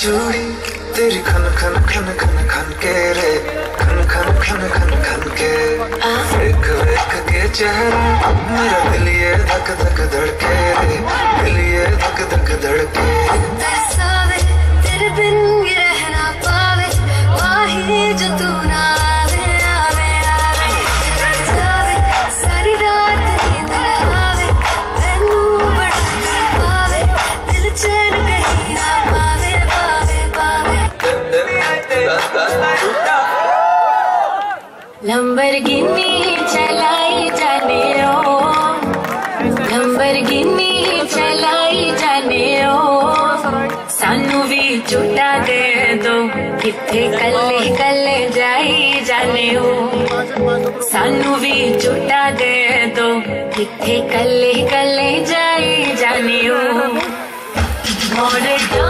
churi teri khana khana khana khana देख अब चेहरा मेरा दिल ये धक धक लंबरगिनी चलाई जाने ओ। भी झूठा दे दो किथे कल्ले कल्ले जाई जाने ओ। सानू भी झूठा दे दो किथे कल्ले कल्ले जाई जाने ओ। Model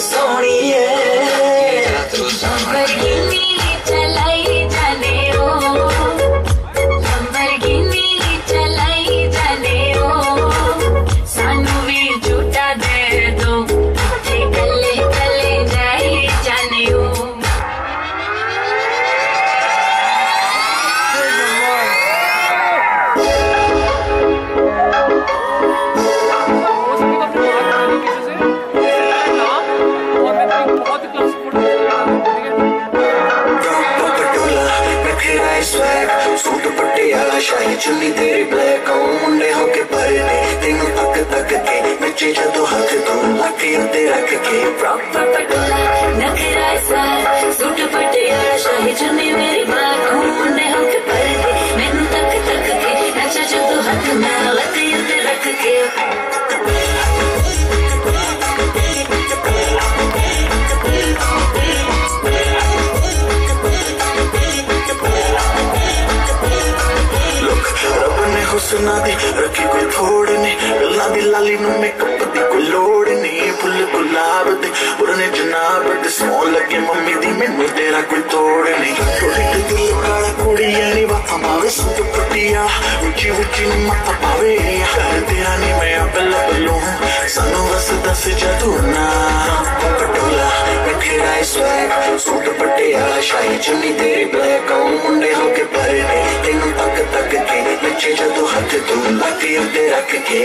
sonie yeah. Suit Patiala शाही चुन्नी तेरी ब्लैक मुंडे होके भरने ने हुस्ना दी, रखी कोई थोड़ नहीं। गल्ला दी लाली नु मेकअप दी कोई लोड़ नहीं। फुल गुलाब दे उड़ने जनाब दे सौ लगे मम्मी दी, मैनू तेरा कोई तोड़ नहीं। थोड़ी सी दिल काला कुड़ी यानी बात पावे सूट पटिया ऊँची ऊँची नु माथा पावे यार तेरा नहीं मैं अबल बलू सानू बस दस जादू ना पटोला इस स्वैग सूट पटिया शाही चुन्नी तेरी ब्लैक मुंडे होके भरने। तेनू तक तक के पहुँचे जब हद दूर तेरा के।